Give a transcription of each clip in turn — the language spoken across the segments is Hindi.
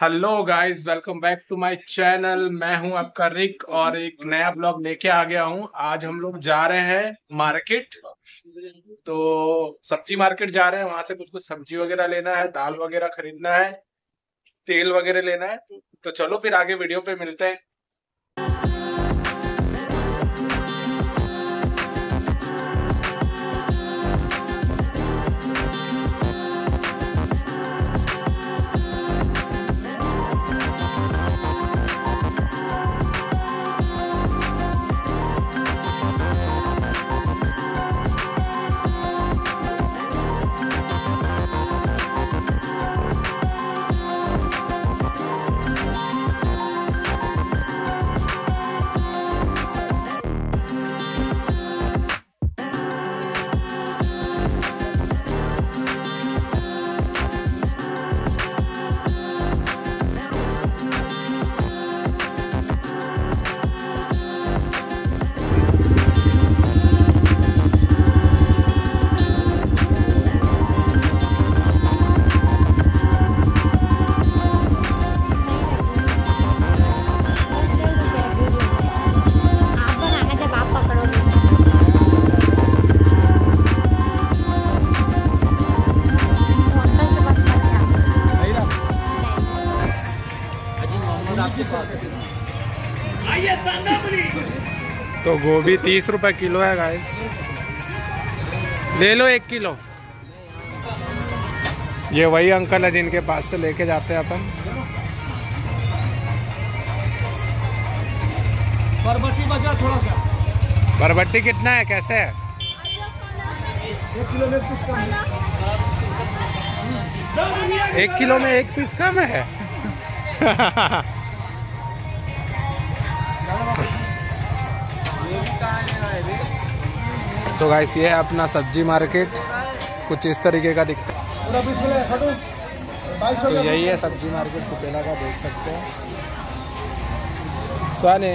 Hello guys welcome back to my channel मैं हूँ आपका रिक और एक नया ब्लॉग लेके आ गया हूँ। आज हम लोग जा रहे हैं मार्केट तो सब्ज़ी मार्केट जा रहे हैं। वहाँ से कुछ कुछ सब्ज़ी वगैरह लेना है, दाल वगैरह खरीदना है, तेल वगैरह लेना है। तो चलो फिर आगे वीडियो पे मिलते हैं। तो गोभी तीस रुपए किलो है गाइस ले लो एक किलो. ये वही अंकल है जिनके पास से लेके जाते हैं अपन. बरबट्टी बचा थोड़ा सा. बरबट्टी कितना है कैसे है? एक किलो में पीस कम है। एक किलो में एक पीस कम है? तो गाइस ये है अपना सब्ज़ी मार्केट कुछ इस तरीके का दिखता है। तो यही है सब्ज़ी मार्केट सुपेला का देख सकते हैं। स्वाने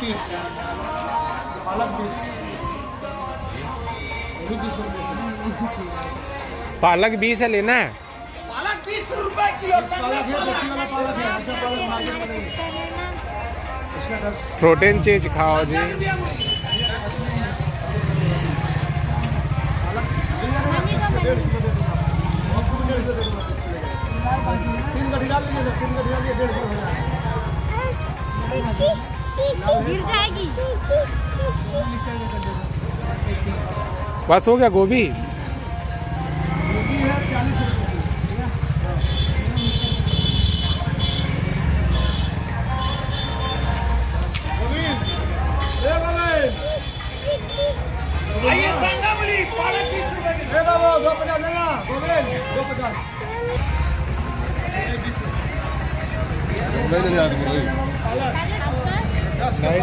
तीस। पालक भी पालक बीस है लेना है। है है है। इसका दस। प्रोटीन चीज़ खाओ जी। डेढ़ किलो दे दूँगा। आपको भी भाई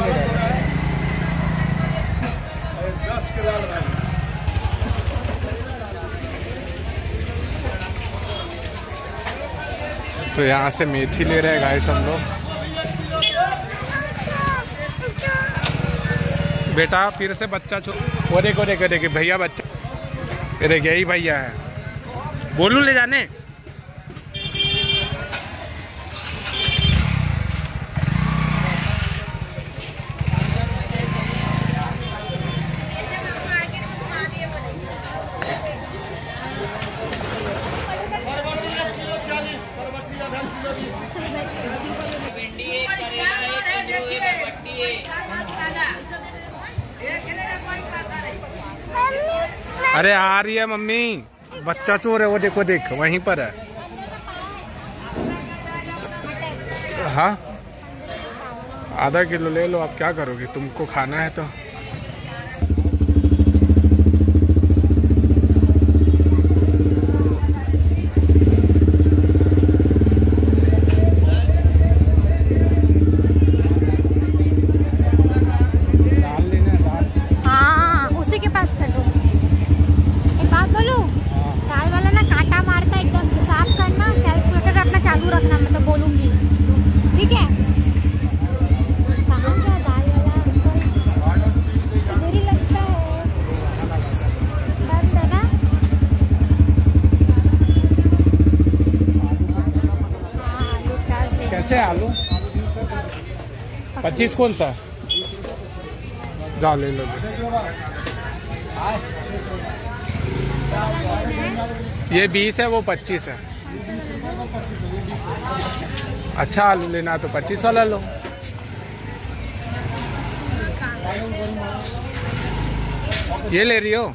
तो यहाँ से मेथी ले रहे हैं गाइस हम लोग। बेटा फिर से बच्चा वो देखो देखो देखो, भैया बच्चा देखिए यही भैया है बोलू ले जाने? अरे आ रही है मम्मी। बच्चा चोर है, वो देखो, देख, वहीं पर है। हाँ? आधा किलो ले लो, आप क्या करोगे? तुमको खाना है तो। पच्चीस कौन सा जाओ ले लो ये बीस है वो पच्चीस है अच्छा आलू लेना है तो पच्चीस वाला लो ये ले रही हो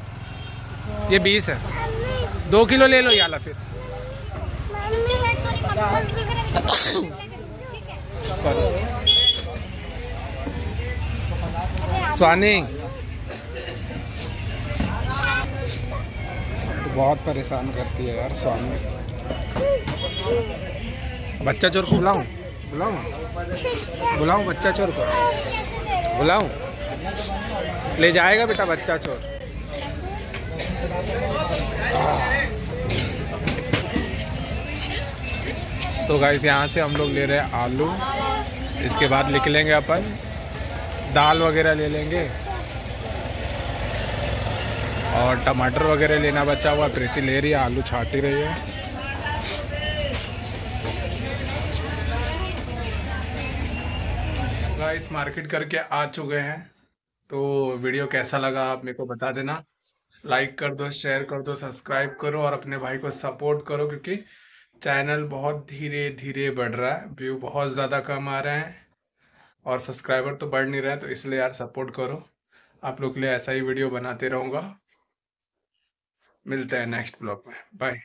ये बीस है दो किलो ले लो याला फिर सॉरी स्वानी तो बहुत परेशान करती है यार स्वामी बच्चा चोर को बुलाऊं? बुलाऊं? बुलाऊं बच्चा चोर को? बुलाऊं? ले जाएगा बेटा बच्चा चोर। तो गाइस यहाँ से हम लोग ले रहे हैं आलू। इसके बाद निकलेंगे अपन। दाल वगैरह ले लेंगे। और टमाटर वगैरह लेना बचा हुआ। प्रीति ले रही है, आलू छाट ही रही है। गाइस मार्केट करके आ चुके हैं। तो वीडियो कैसा लगा आप मेरे को बता देना। लाइक कर दो शेयर कर दो सब्सक्राइब करो और अपने भाई को सपोर्ट करो क्योंकि चैनल बहुत धीरे धीरे बढ़ रहा है। व्यू बहुत ज़्यादा कम आ रहे हैं और सब्सक्राइबर तो बढ़ नहीं रहे तो इसलिए यार सपोर्ट करो। आप लोग के लिए ऐसा ही वीडियो बनाते रहूँगा। मिलते हैं नेक्स्ट ब्लॉग में। बाय